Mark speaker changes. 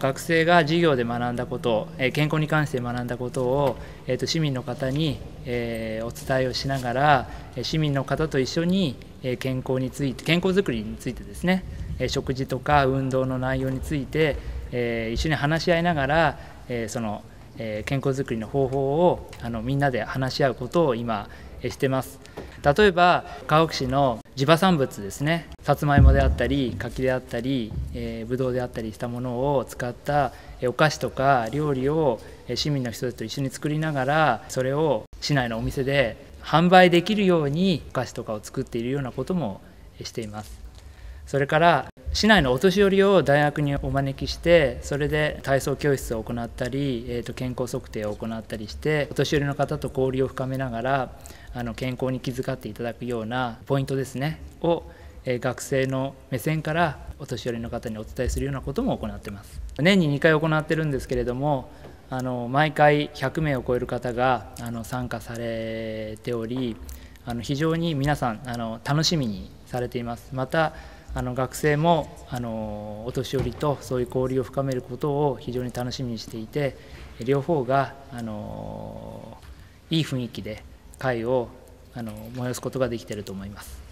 Speaker 1: 学生が授業で学んだこと健康に関して学んだことを、えー、と市民の方に、えー、お伝えをしながら市民の方と一緒に健康について健康づくりについてですね食事とか運動の内容について、え、一緒に話し合いながら、え、その、え、健康づくりの方法をあのみんなで話し合うことを今してます。例えば川北市の地場産物ですね。さつまいもであったり柿であったり、え、ぶどうであったりしたものを使ったお菓子とか料理を市民の人たちと一緒に作りながらそれを市内のお店で販売できるようにお菓子とかを作っているようなこともしています。それから市内の。お年寄りを大学にお招きしてそれで体操教室を行ったり、えー、と健康測定を行ったりしてお年寄りの方と交流を深めながらあの健康に気遣っていただくようなポイントですね。を、えー、学生の目線からお年寄りの方にお伝えするようなことも行ってます。年に2回行ってるんですけれどもあの毎回100名を超える方があの参加されておりあの非常に皆さんあの楽しみにされています。またあの学生もあのお年寄りとそういう交流を深めることを非常に楽しみにしていて両方があのいい雰囲気で会をあの催すことができていると思います。